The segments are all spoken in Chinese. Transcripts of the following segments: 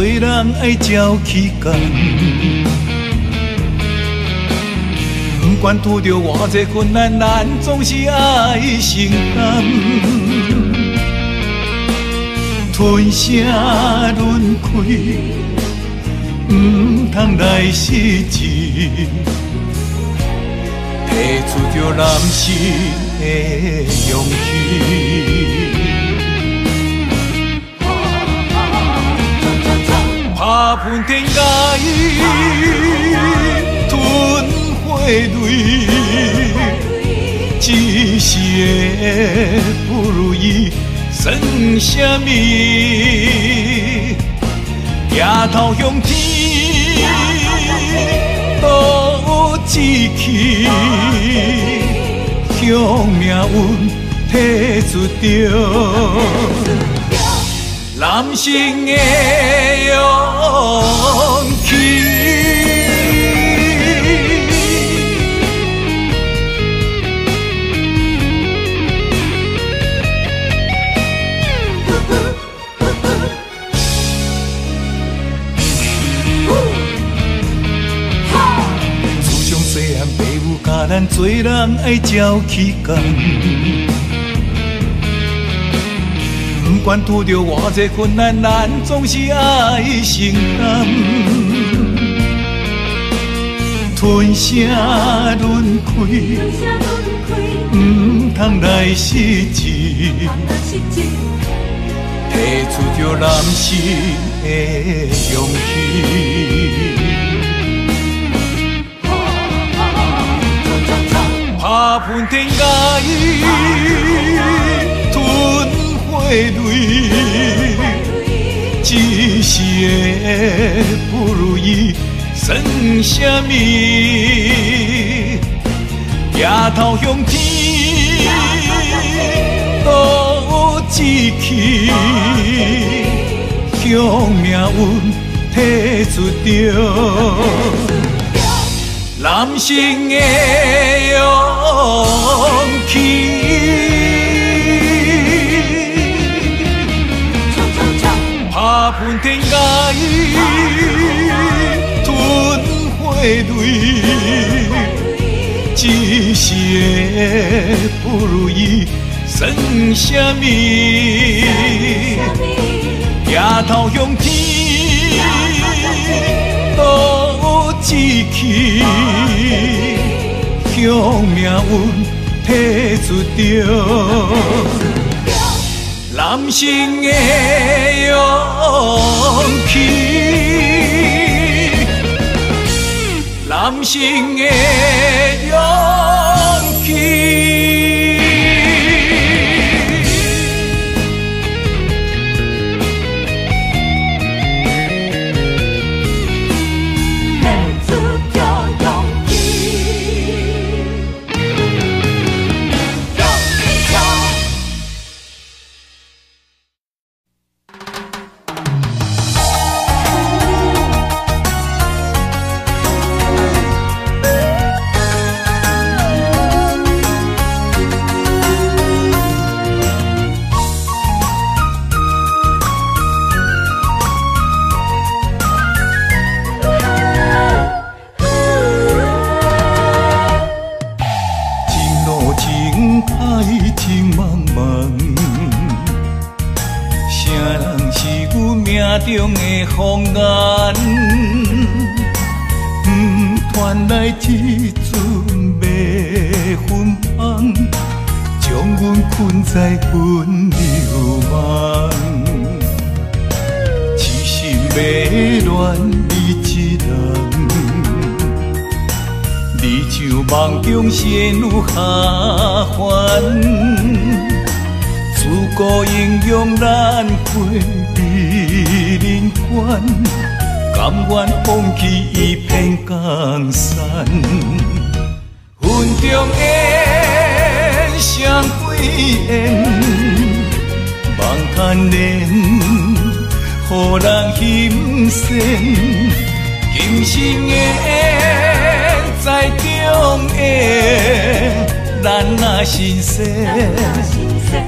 做人爱照起工。不管拄着偌济困难，咱总是爱承担。吞声轮开，不通来失志，提出着男性的勇气。打喷天甲伊吞火泪，一时的不如意算什么？抬头向天，多志气，向命运提出着。男性的勇气。自从细汉，父母教咱做人爱照起工。不管拄着偌济困难，咱总是爱承担。吞声轮开，不通来失志，提出着男性的勇气。打喷天甲伊吞。泪，一时的不如意算什么？抬头向天，多志气，向命运提出着男性的勇气。喷天涯吞火泪，一时的不如意算什么？抬头向天，多志气，向命运提出着。男性的勇气，男性的勇传来一阵麦香，将阮困在温流梦，一心要恋你一人，你像梦中仙女下凡，自古英雄难过美人关。甘愿放弃一片江山。云中烟，双飞烟，望叹念，何人心酸？今生缘在中烟，咱那心酸，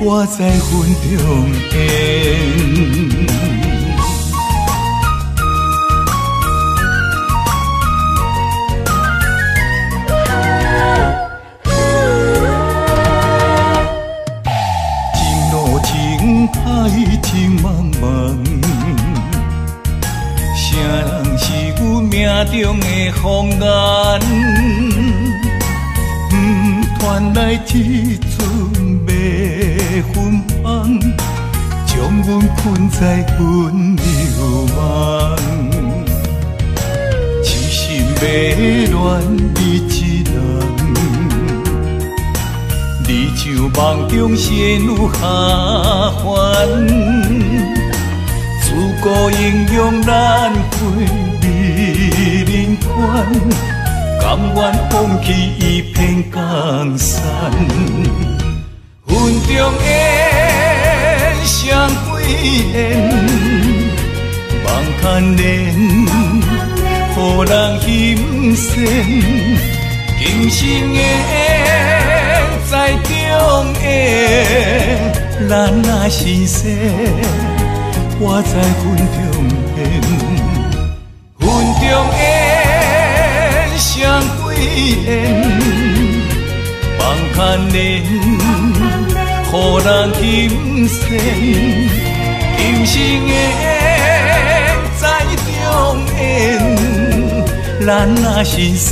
我在云中烟。中的风烟，不传来一阵迷魂香，将阮困在温柔梦。痴心迷恋你一人，你像梦中仙女下凡。自古英雄难归，甘愿放弃一片江山。云中烟，双归烟，望看莲，予人心羡。今生缘在中烟，咱若心生。我在云中烟，烟，望看莲，予人今生。今生的再重演，咱若是生，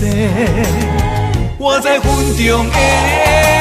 我在云中烟。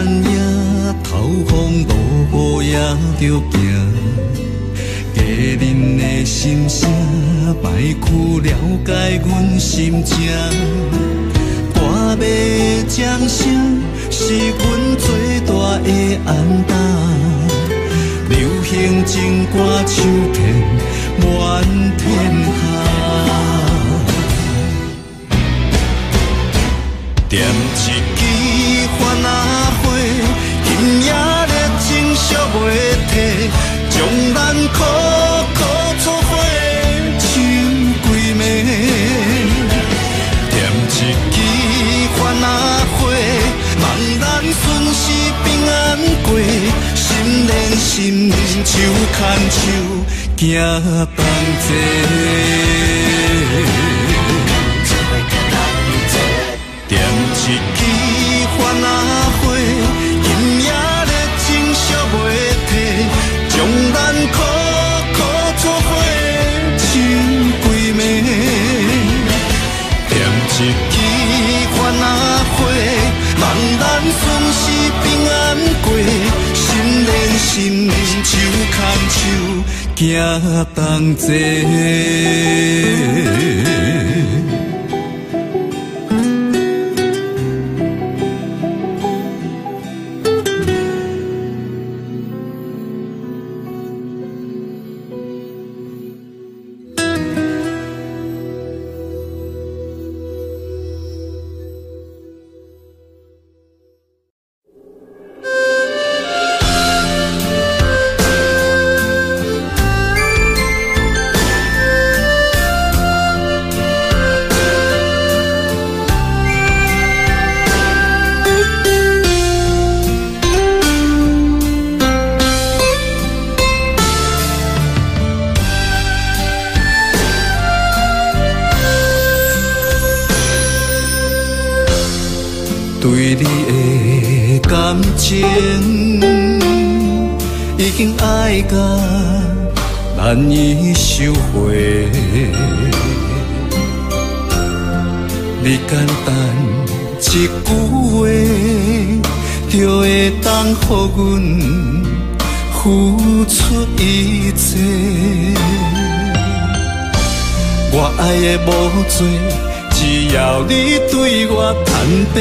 安影透风，路孤也着行。家人的心声，白曲了解阮心情。挂袂将声，是阮最大的安耽。流行情歌唱片满天下。咱苦苦作伙唱几暝，点一支番仔花，望咱顺时平安过，心连心，手牵手，行同齐。行同齐难以收回，你简单一句话，就会当予阮付出一切。我爱的无多。只要你对我坦白，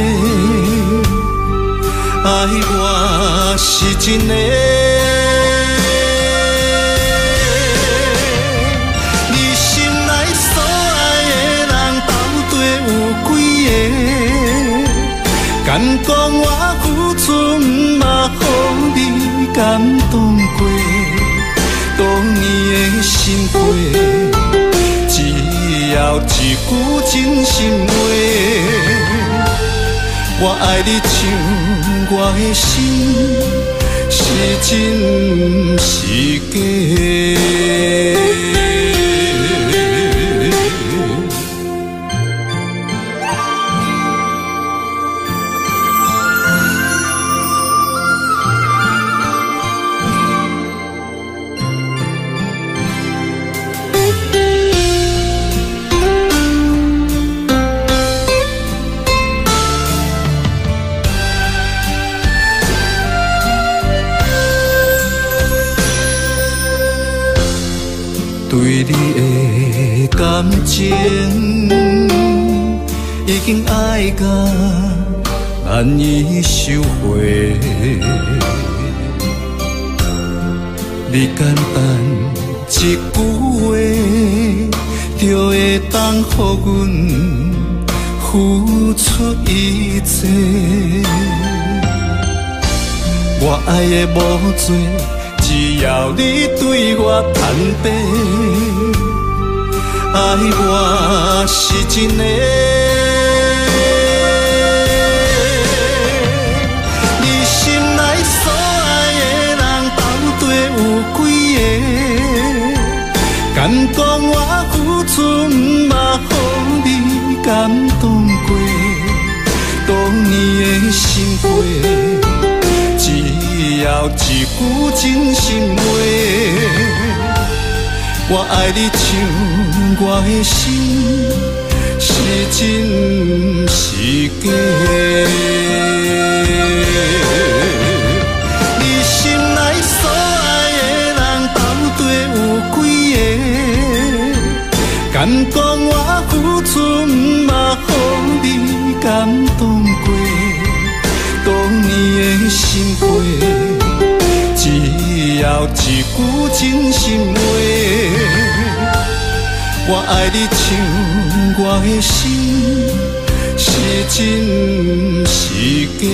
爱我是真的。敢讲我付出，嘛予你感动过？当年的心灰。要一句真心话，我爱你像我的心，是真是假？已经爱到难以收回，你简单一句话，就会当予阮付出一切。我爱的无多。只要你对我坦白，爱我是真的。你心内所爱的人到底有几个？敢讲我付出，嘛予你感动过？当年的心灰。要一句真心话，我爱你像我的心，是真是假？你心内所爱的人到底有几个？敢讲我付出，嘛予你感动过？当年的心灰。要一句真心话，我爱你像我的心，是真是假？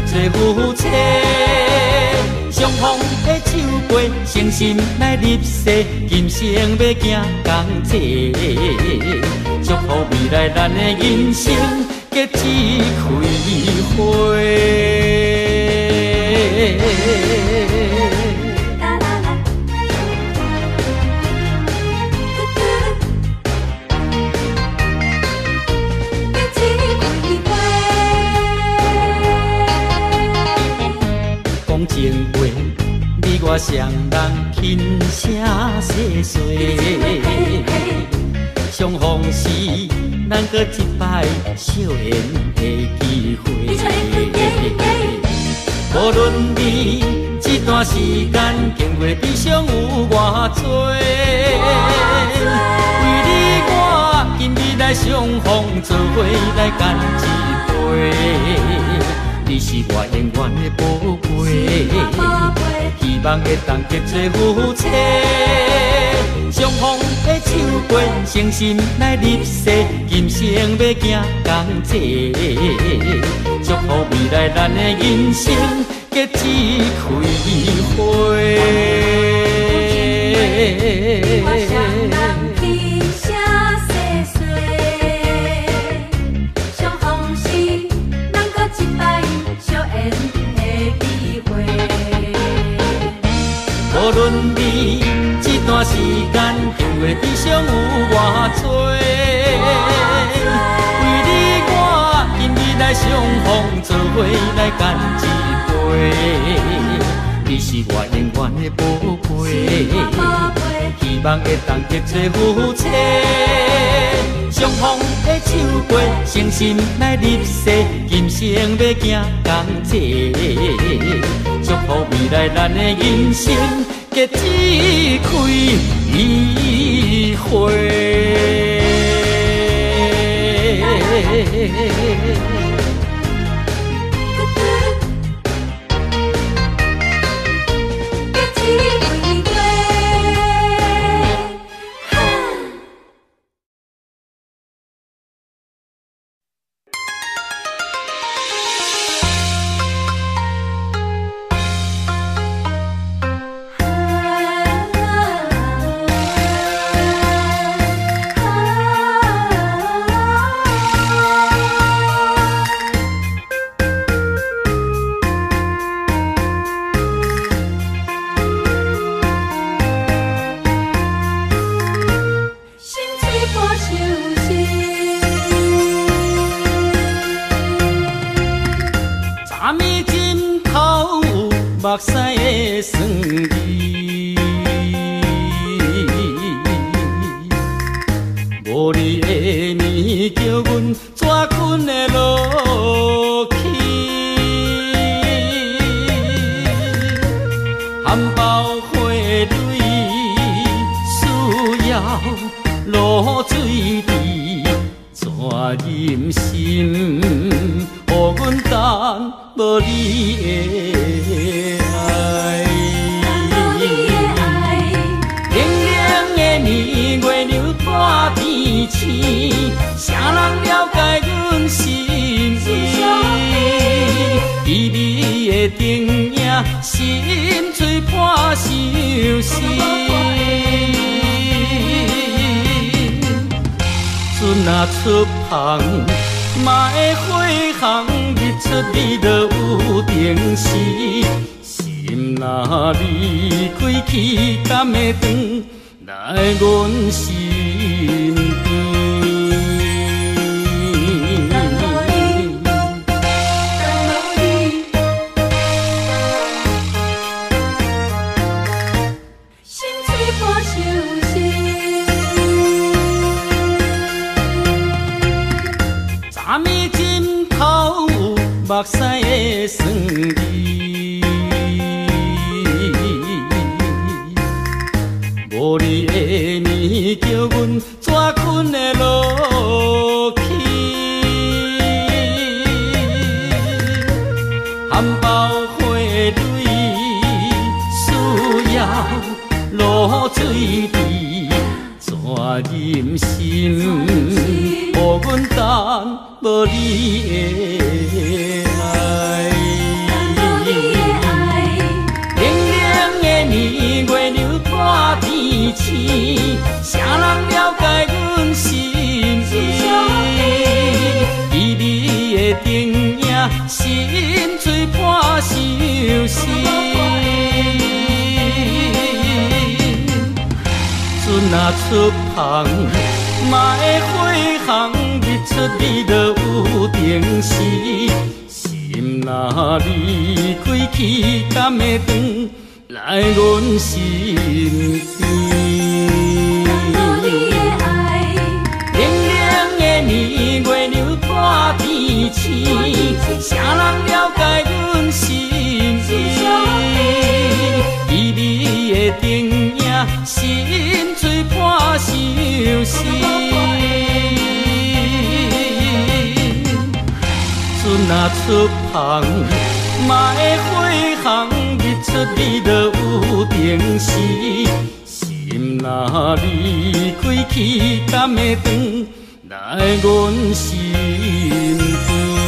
特做夫妻。相逢的手杯，诚心来立誓，今生要行同齐。祝福未来咱的人生结一开花。我双人轻声细碎，相逢时咱搁一摆笑颜的机会。无论你这段时间经过悲伤有偌多，为你我今日来相逢，做伙来干一杯。你是我永远的宝贝，望会当结做夫妻。相逢的手背，诚心来入世，今生要行同齐。祝福未来咱的人生结一开花。无论你这段时间经过悲伤有偌多，为你我今日来相逢，做伙来干一杯。你是我永远的宝贝，希望会当结做夫妻。相逢的手杯，诚心来入世，今生要行同齐。祝福未来咱的人生。结一泪需要露水滴，全忍心？无阮等无你的爱。冷冷的年月，流转天星，谁人？思。船若出航，嘛会回航，日出你就有定时。心若离开去，敢会转来阮身边？冷冷的年月流破天星，谁人了心碎破相思。船若出航，嘛会回航，日出你就有定时。心若离开去，敢会转来阮身边？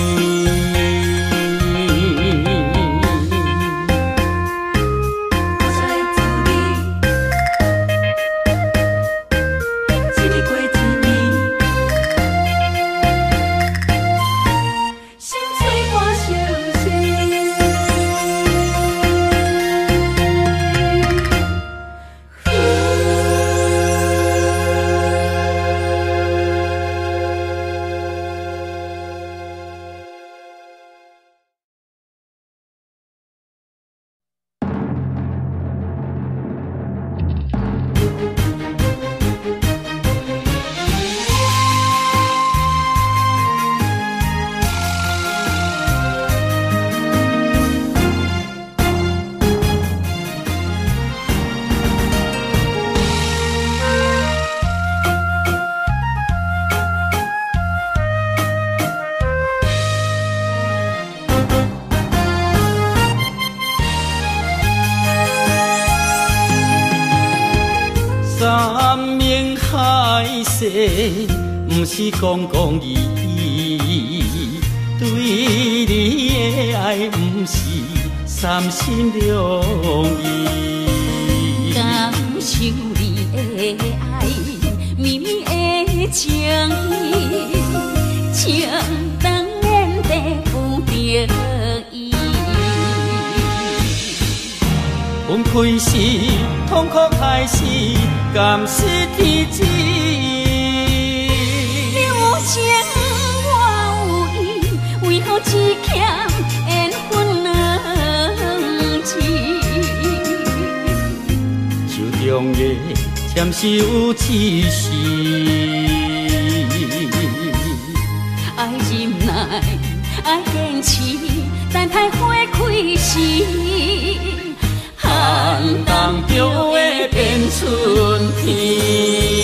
海誓，不是讲讲义义。对你的爱，不是三心两意。感受你的爱，绵绵的情意，情当然地不得已。分开时，痛苦开始，甘是天知。签是有刺丝，爱忍耐，爱坚持，等待花开时，寒冬就会变春天。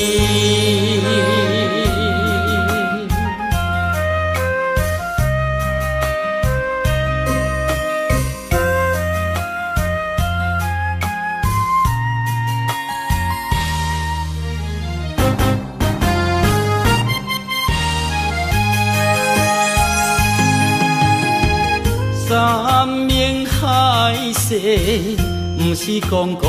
不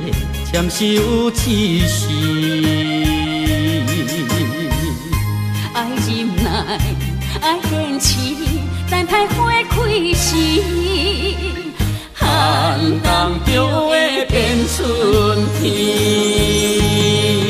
中的签是有刺丝，爱忍耐，爱坚持，等待花开时，寒冬就会变春天。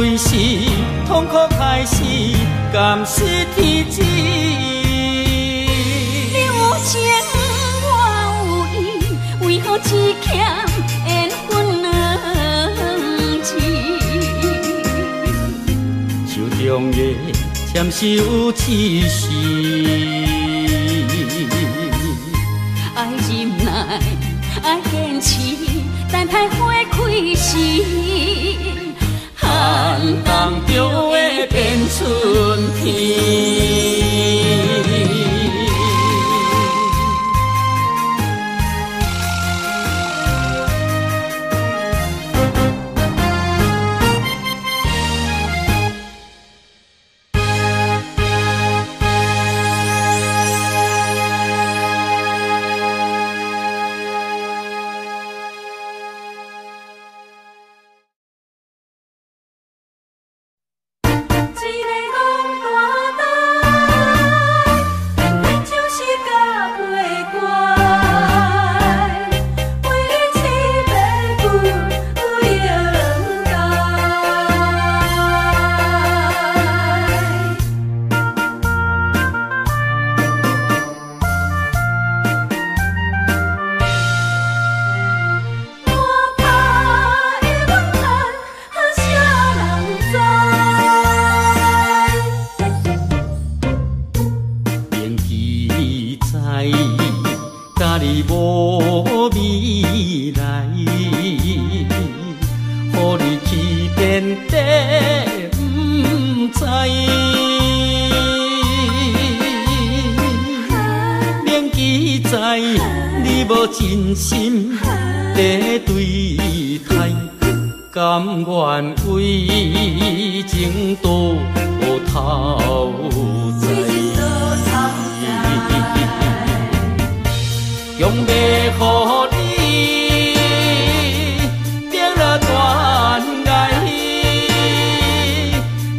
开始，痛苦开始，甘失天知。你有情我有意，为何只欠缘分两字？手中的签收刺丝，爱忍耐，爱坚持，等待花开时。寒冬就会变春天。爱，家己无未来，乎你一点点不知。免记载，你无真心地对待，甘愿为情多头。拢要予你变了恋爱，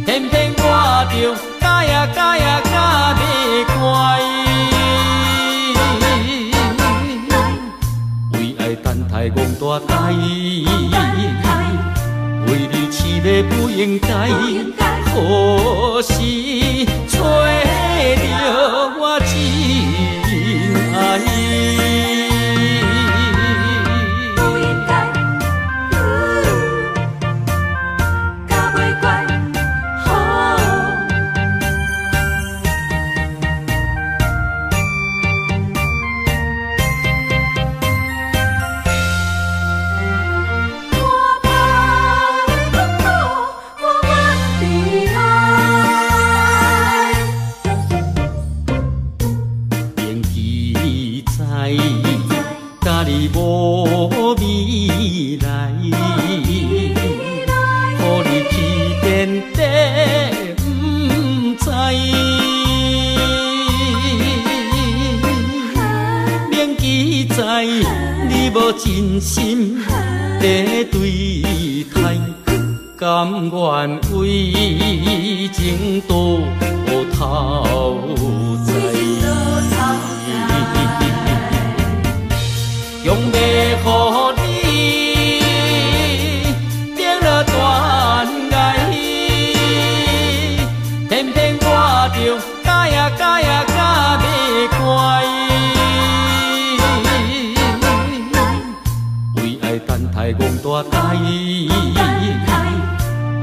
偏偏我着假呀假呀假袂乖，为爱等待戆大呆，为你痴迷不应该，何时找？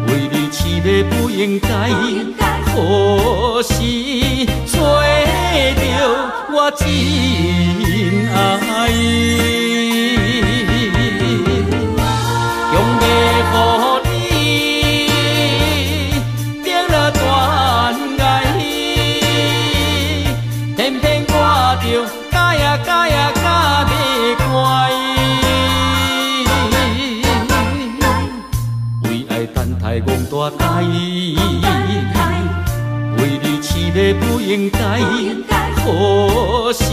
为你痴迷不应该，何时找到我真爱？好。为你痴迷不应该何时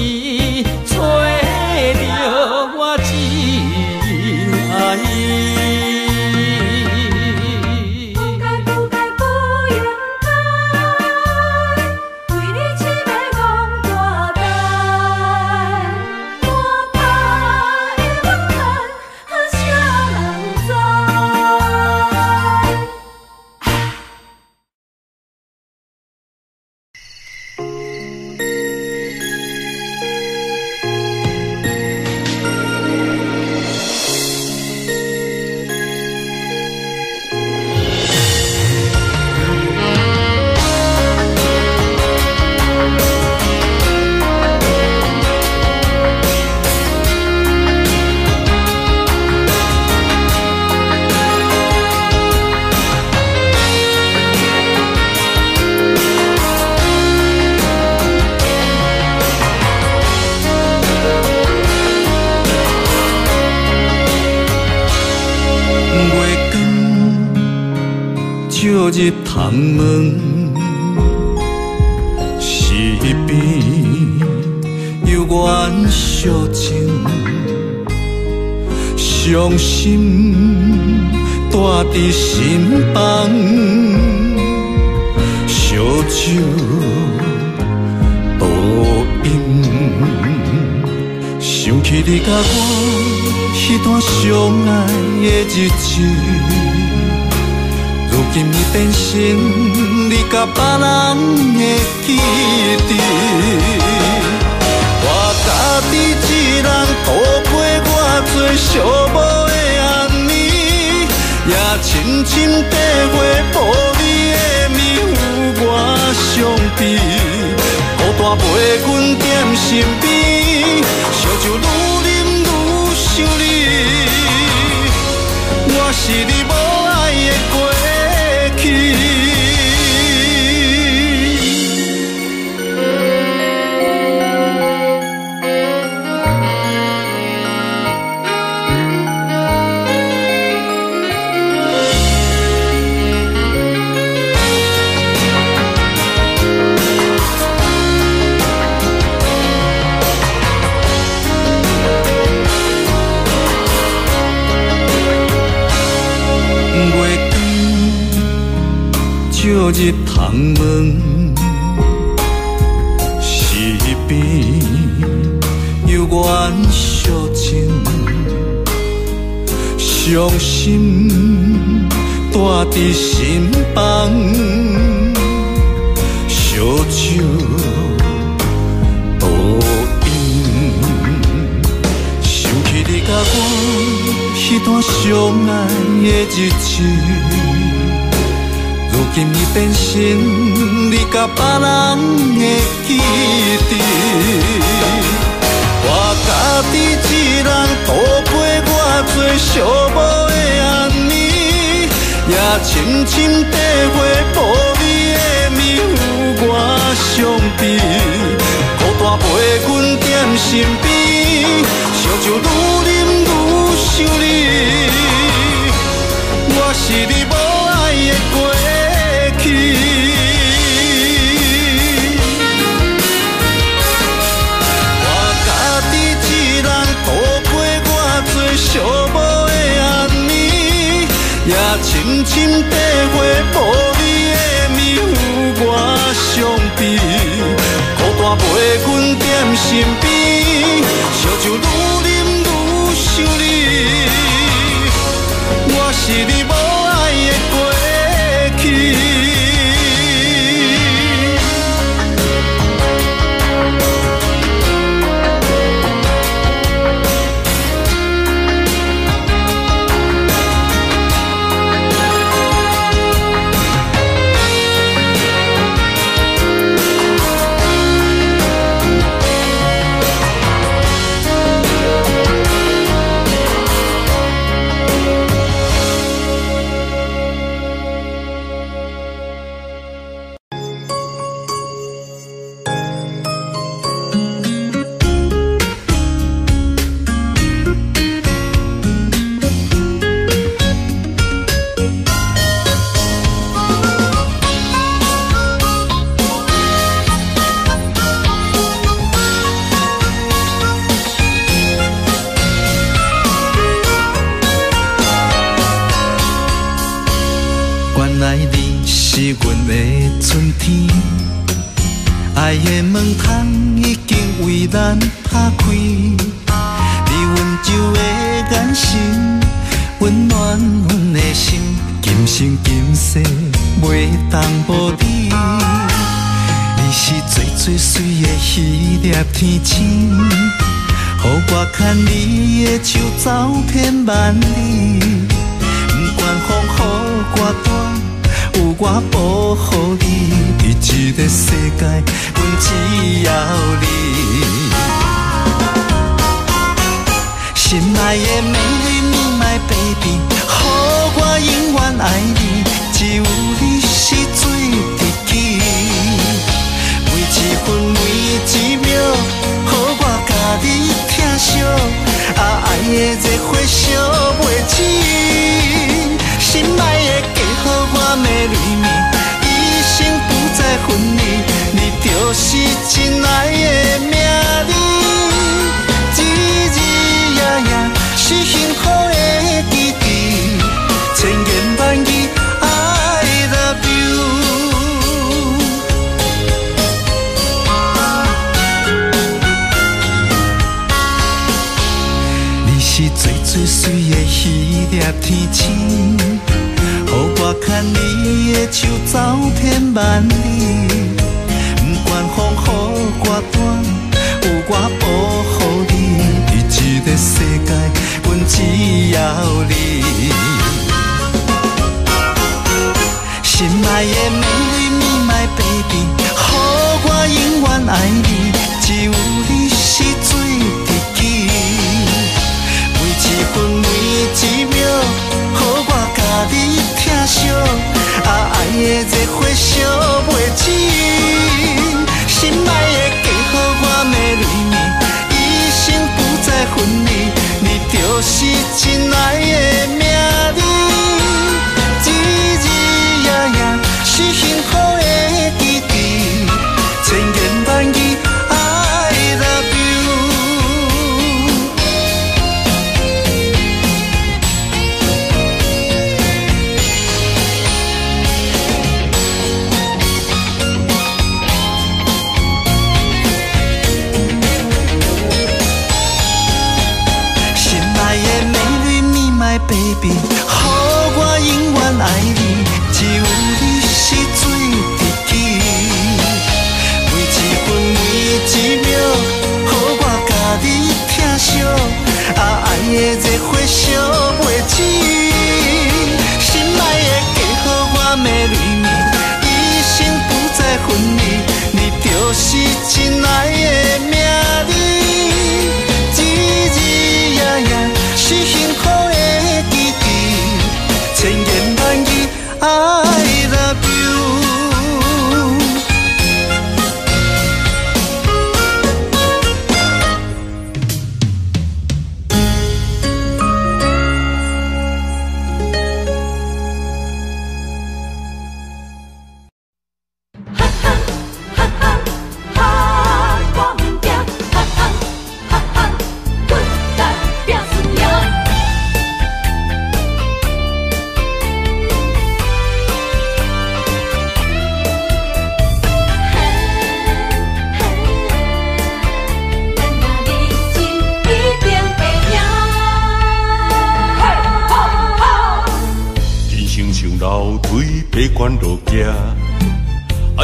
记忆。我家己一人度过我最寂寞的暗暝，也深深体会无你的面有我伤悲。孤单陪阮踮身边，烧酒愈饮愈想你，落日窗门，西边有缘小情，伤心带伫心房，烧酒倒饮，想起你甲我那段相爱的日子。今日变成你甲别人的记忆。我家己一人度过我最寂寞的暗暝，也深深体会无你的面有我伤悲。孤单陪阮踮身边，烧酒愈饮愈想你，我是你无爱的过。深深体会无你的暝有我伤悲。孤单陪阮踮身边，烧酒愈天星，予我牵你的手走遍万里。不管风雨多大，有我保护你。伫这个世界，阮只要你。心爱的美丽蜜麦 baby，予我永远爱你，只有你你疼惜，啊爱的热火烧袂止。心爱的嫁予我美丽你，一生不再分离，你就是真爱的命就是真爱的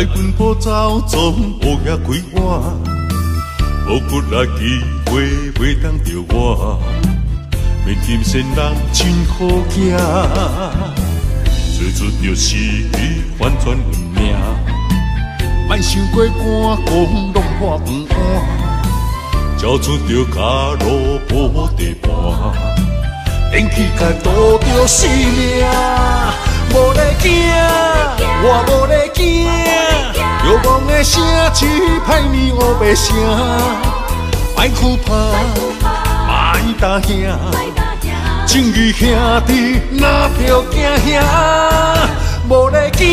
爱奔波走，总乌也开我，无骨力机会袂当着我，免金仙人真好行，做出着是反转运命，莫想过寒，讲落破饭碗，交出着脚路无地盘。电气甲渡着性命，无咧惊，我无咧惊，遥望的声只歹面乌白声，莫哭怕，莫担兄，正义兄弟哪着惊兄，无咧惊，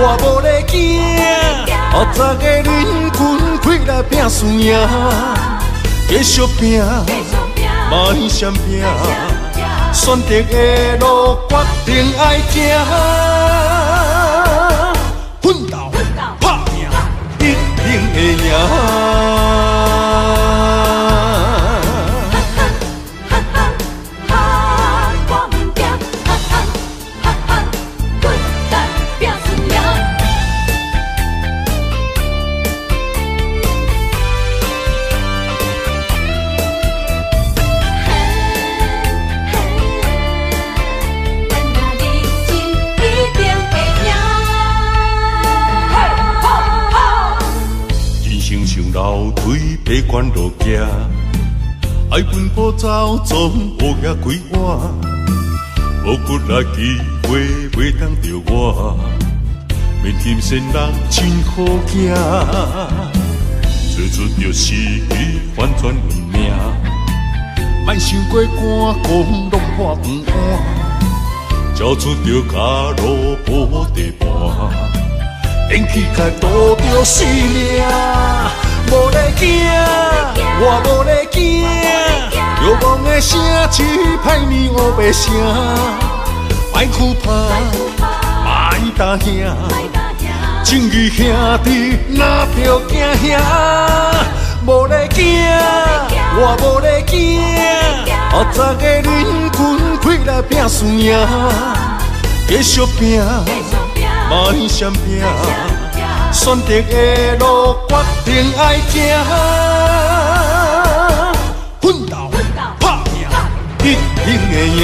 我无咧惊，后早个恁群开来拼输赢，继续拼。莫闪拼，选择的路决定爱行，奋斗拍拼，一定会赢。行，爱奔波走，总乌也开我，无骨力机会袂当着我，免金仙人真好行，做出着是反转运命，莫想过寒，讲落破饭碗，交出着脚路无地盘。连起开渡着性命，无咧惊，我无咧惊，遥望的城市歹面乌白声，莫惧怕，莫担惊，正义兄弟哪着惊兄，无咧惊，我无咧惊，后早个恁军开来拼输赢，继续拼。莫闪拼，选择的路决定爱行，奋斗拍拼，一定会赢。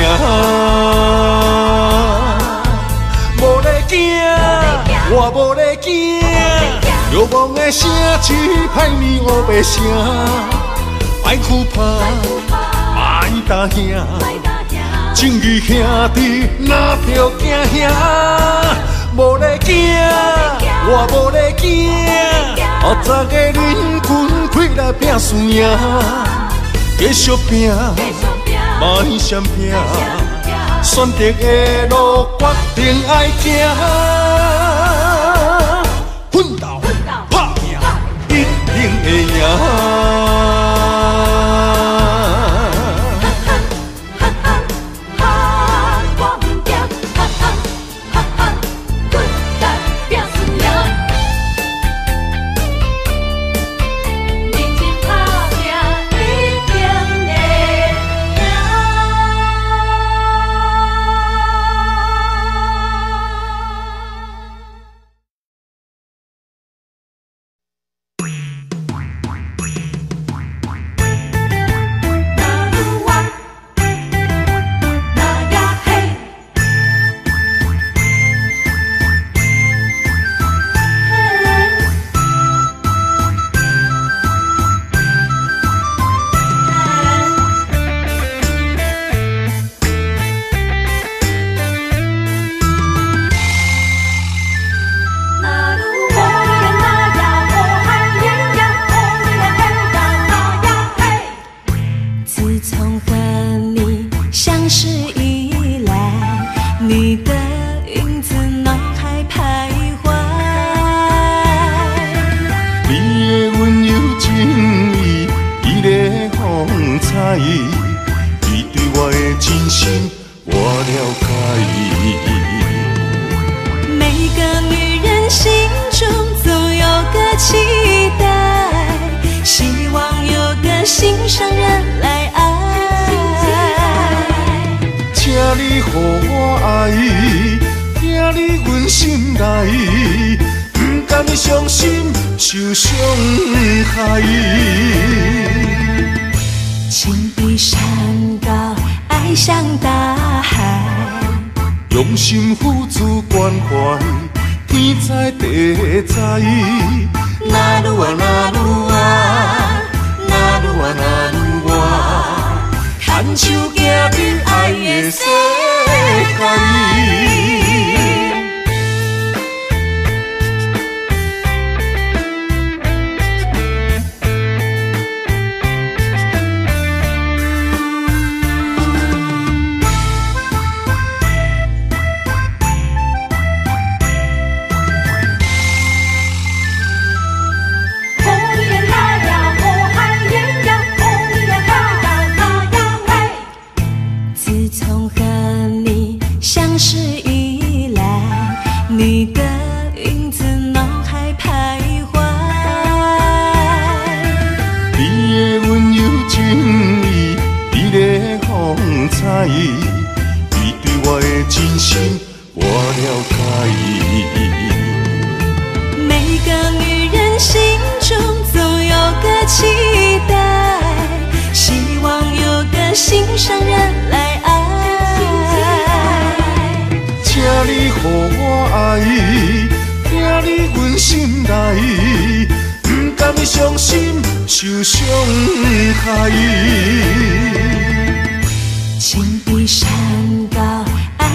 无咧惊，我无咧惊，遥望的声，只歹面乌白声，莫惧怕，莫担惊，正义兄弟哪着惊兄？无咧惊，我无咧惊，后早个恁军开来拼输赢，继续拼，莫闪拼，选择的路决定爱行，奋斗拍拼，一定会赢。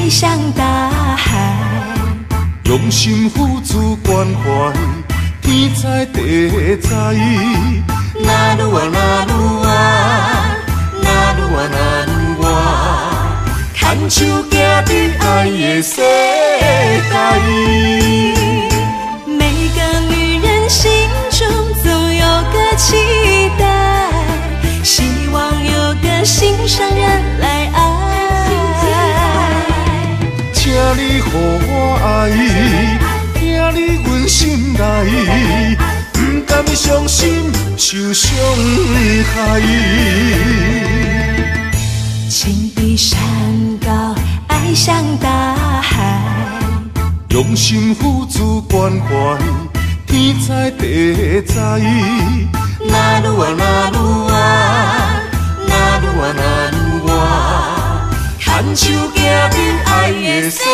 像大海，用心付出关怀，天在地在。哪路啊哪路啊，哪路啊哪路啊，牵手行在爱的世界。每个女人心中总有个期待，希望有个心上人来爱。请你予我爱，听你阮心内，不甘伤心受伤害。情比山高，爱像大海。用心付出关怀，天知地知。哪路啊哪路啊，牵手行进爱的世界。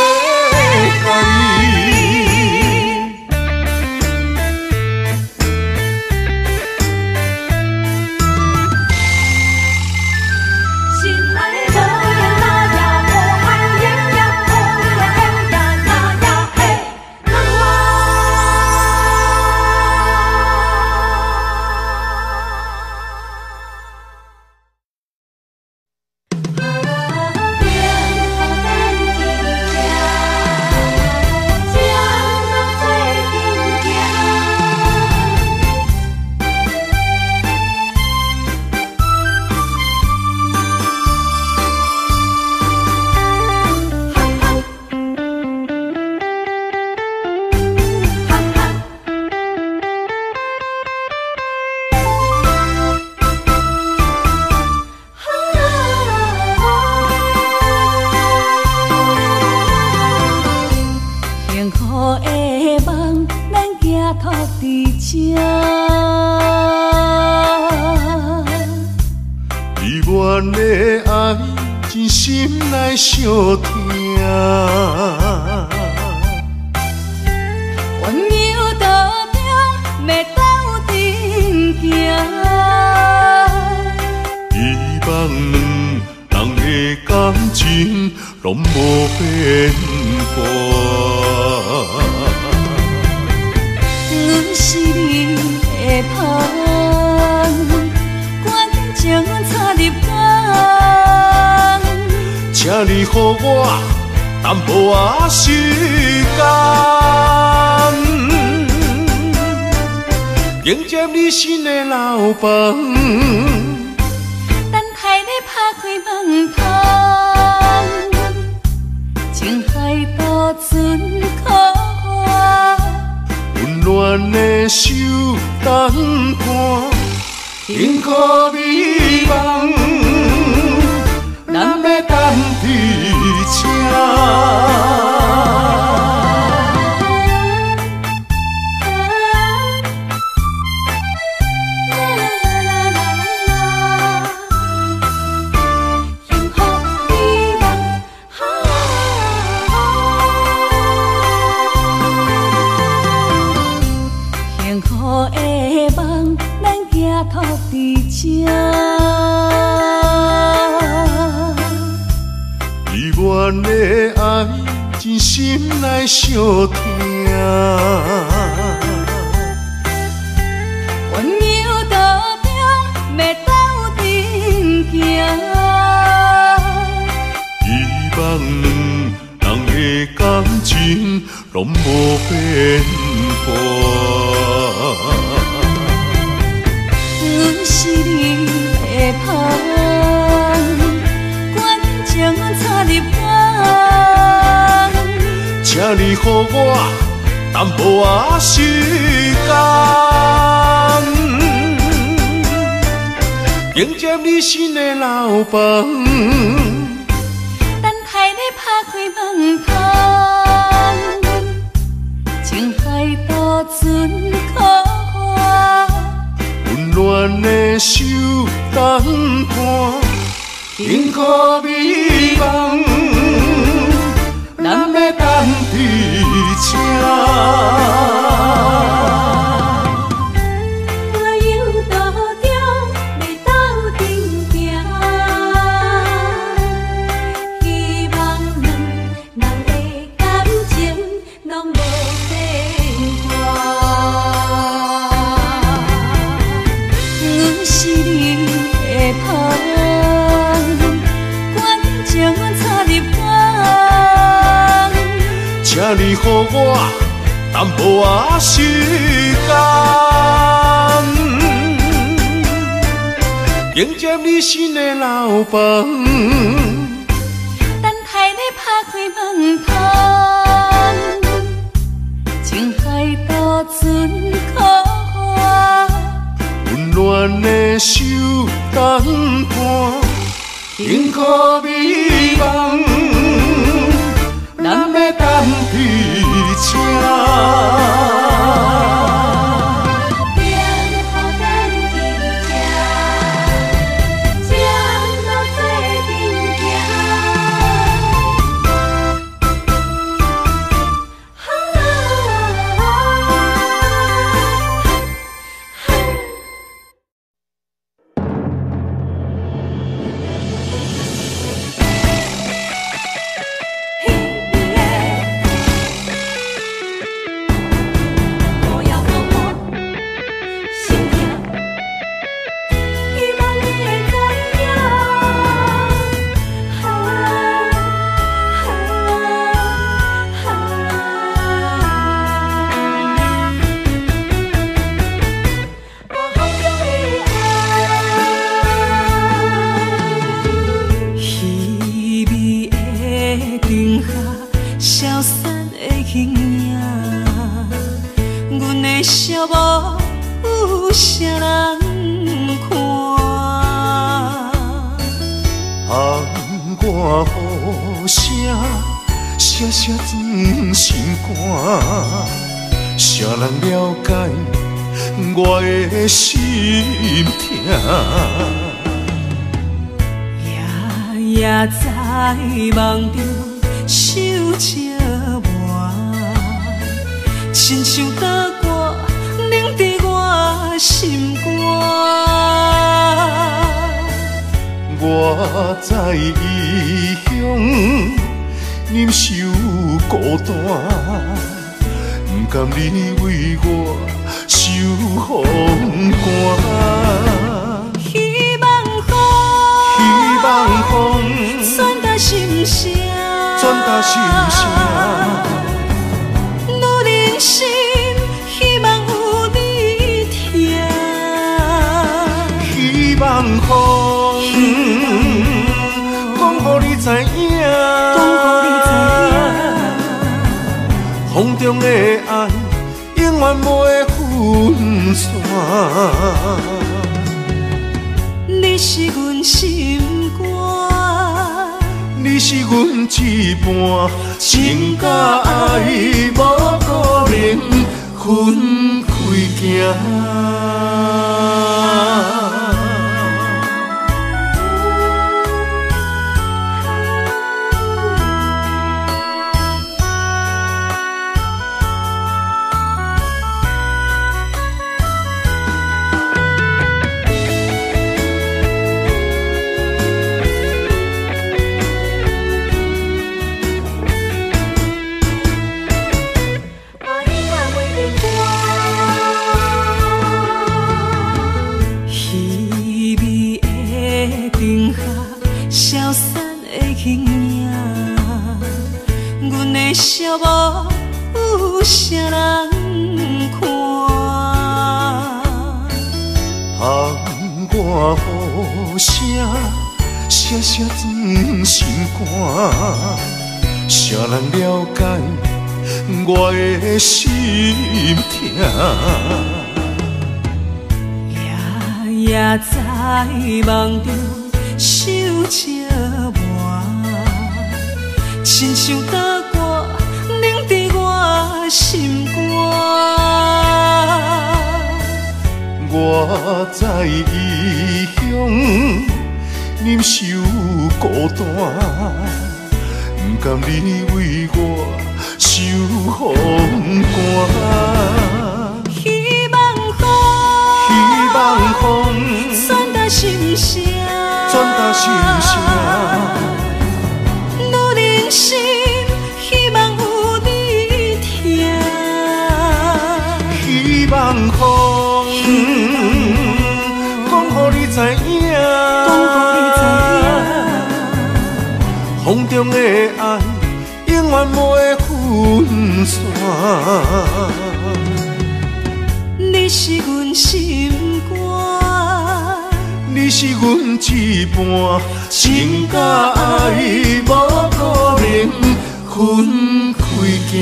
拢无变化。阮是你的香，感情插入肝。请你予我淡薄仔时间，迎接你新的老房。等待你拍开门窗，情海渡船靠岸，温暖的手等看，经过美梦，咱要等伫这。心内相疼。温柔道中，要斗阵行。希望两人的感情拢无变化。阮是你的香，你予我淡薄仔时间，迎接你新的老房。等待你拍开门窗，情海渡船可我，温暖的手等看，幸福美淡淡薄仔时间，迎接你新的老房。等太日拍开门窗，情海渡船可花，温暖的手等伴，幸福美梦，家谁人了解我的心痛？夜夜在梦中想着我，亲像刀割冷在我心肝。我在异乡忍受孤单，甘你为我受风寒。希望风希，望风传达心声，转达心声，中的爱永远袂分散。你是阮心肝，你是阮一半，情甲爱无可能分开行。声，声声钻心肝，谁人了解我的心痛？夜夜在梦中想寂寞，亲像刀割冷在我心肝。我在异乡忍受孤单，不甘你为我受风寒。希望风，希望风传达心声，转达心声，中的爱永远袂分散。你是阮心肝，你是阮一半情甲爱，无可能分开行。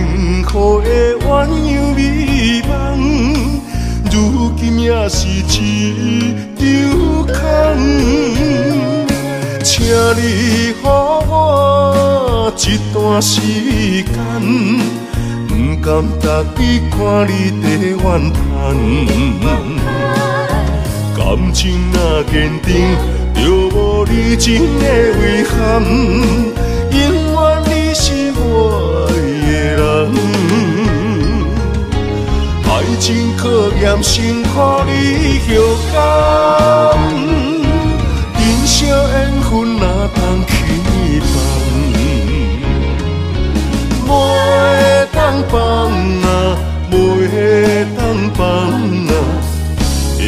辛苦的鸳鸯美梦，如今也是一场空。请你给我一段时间，不甘逐日看你在怨叹。感情若坚定，就无离情的遗憾。真考验辛苦你孝感，人生缘分哪通去放？袂当放啊，袂当放啊，会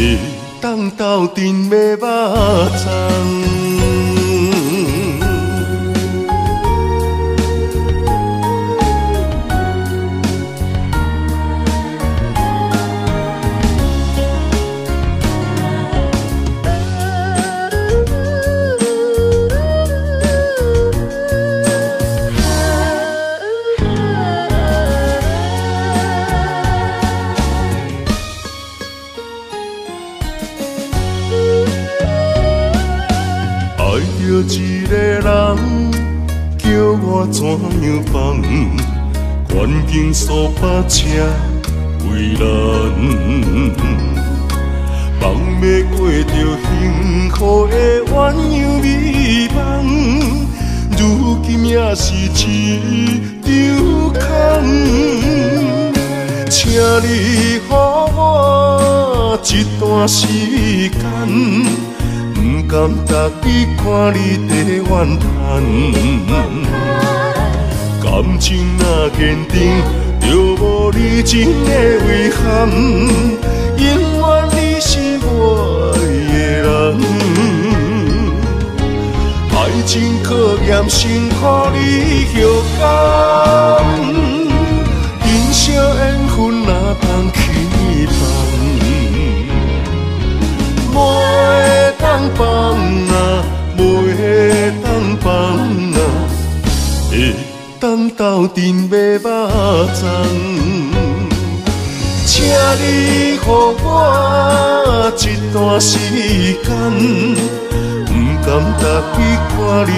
当斗阵要肉粽。山羊放，环境锁把车为难。梦要过着幸福的鸳鸯美梦，如今也是一场空。请你给我一段时间，不甘家己看你地怨叹。感情若坚定，就无二心的遗憾。永远你是我的人，爱情考验，辛苦你勇敢，珍惜缘分。斗阵要肉粽，请你给我一段时间，不甘再看你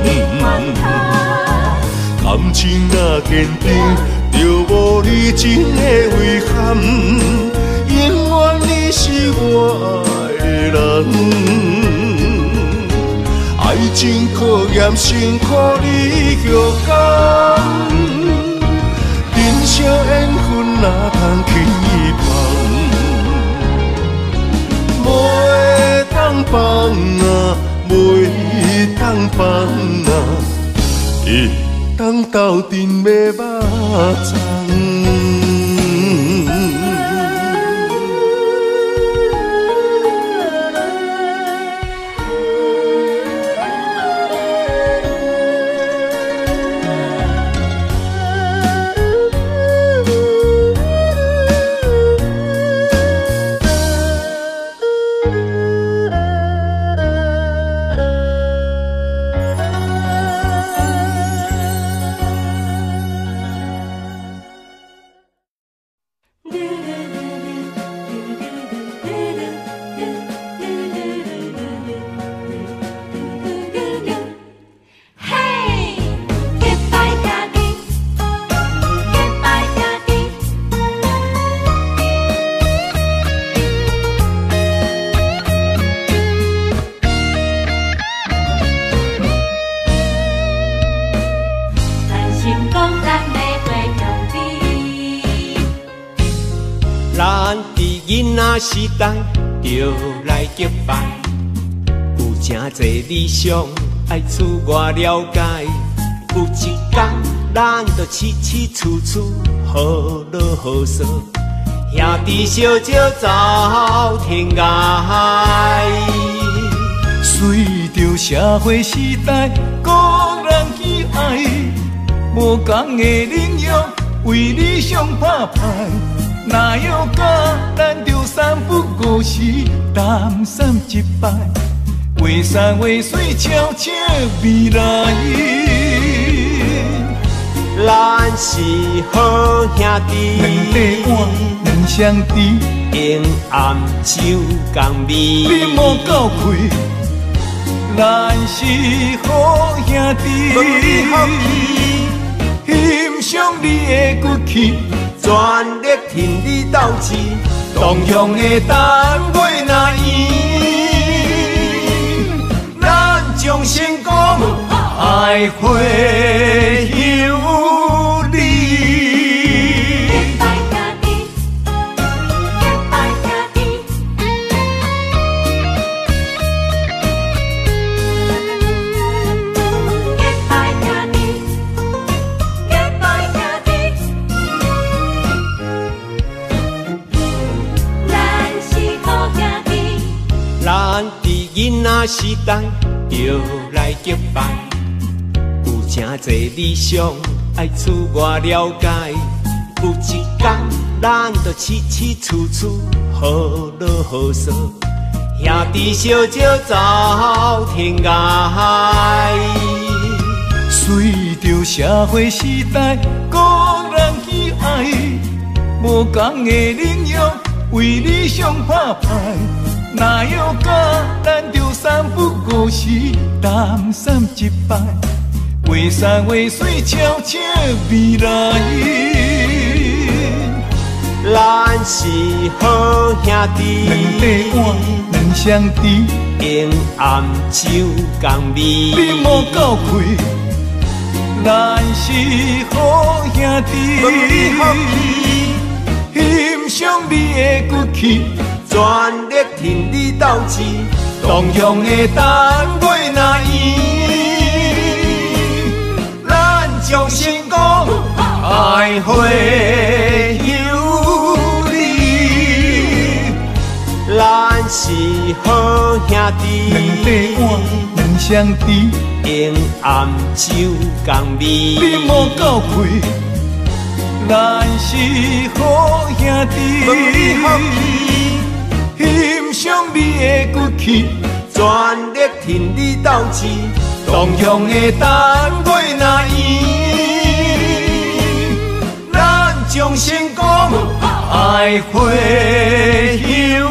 的怨叹。感情若坚定，就无二心的遗憾。永远你是我的人。真考验，辛苦你休工。人生缘份哪通去易放？袂当放啊，袂当放啊，一当斗阵的肉粽。侪理想爱自我了解。有一天，咱就起起处处好乐好说，兄弟小少走天涯。随着社会时代，个人喜爱，无同的领域为理想打拼。哪有甲咱着三不五时，谈三一摆，画山画水，悄悄未来。咱是好兄弟，两块碗，两双筷，用暗酒共你味。莫够开。咱是好兄弟，欣赏你的骨气。全力挺你斗志，同样的单位那伊，咱将成功爱会有你。拜兄弟，结拜兄弟，结拜兄弟，结拜兄弟，咱是好兄弟。咱伫囡仔时代就来结拜，有真侪理想爱自我了解。有一天，咱着起起处处好乐好说，兄弟小少走天涯。随着社会时代，个人喜爱，无同的领域为理想打拼。哪有甲咱就三不五时，谈三一摆，画山画水，悄悄未来。咱是好兄弟，两块碗，两双筷，用暗酒共你味。莫够开。咱是好兄弟，欣赏你的骨气。全力挺你斗志，同样的单位那伊，咱将成功爱会有你。咱是好兄弟，两块碗，两双筷，用暗酒共你味。莫够开。咱是好兄弟，欣赏你的骨气。全力挺你斗志，同样的单位那伊，咱将成功爱回乡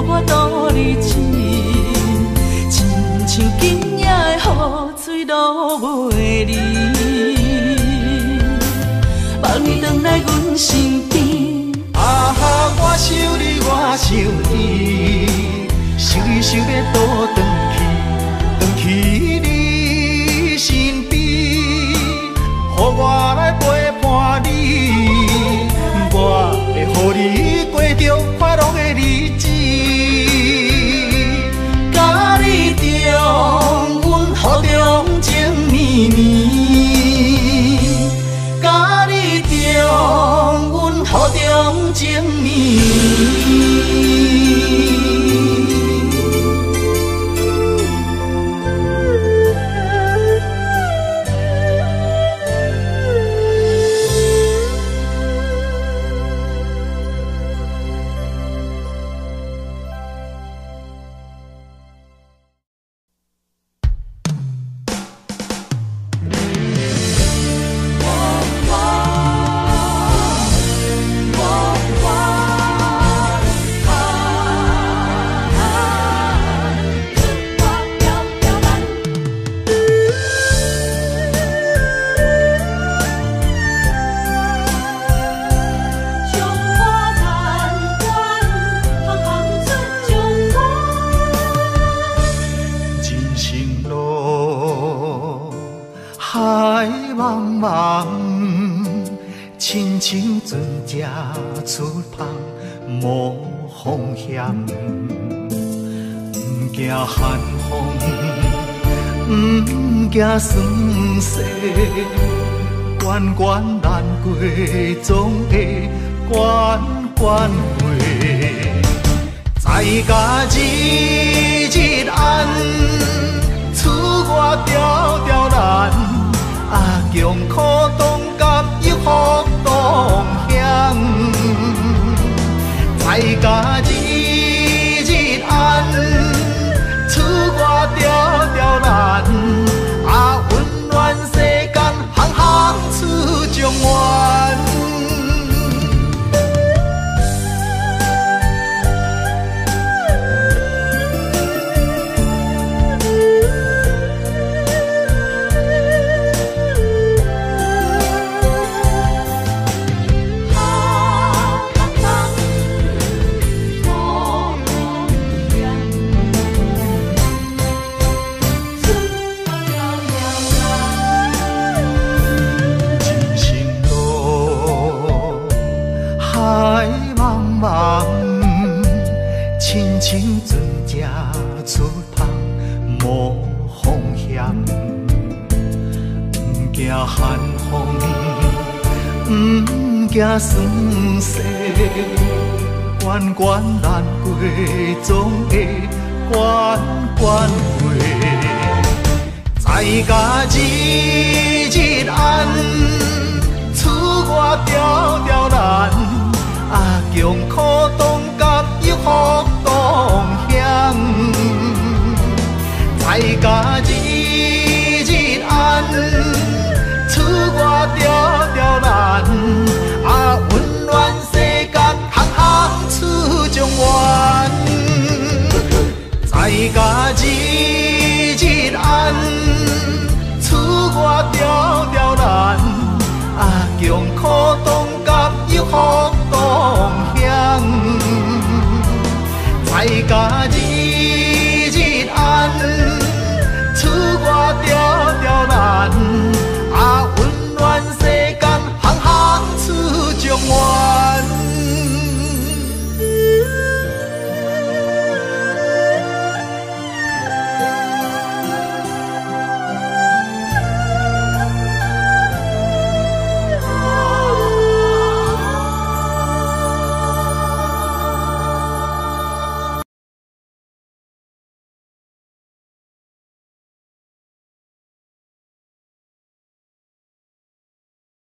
我道你真，亲像今夜的雨水落袂离。望你回来阮身边，啊哈，我想你，我想你，想你想要倒转。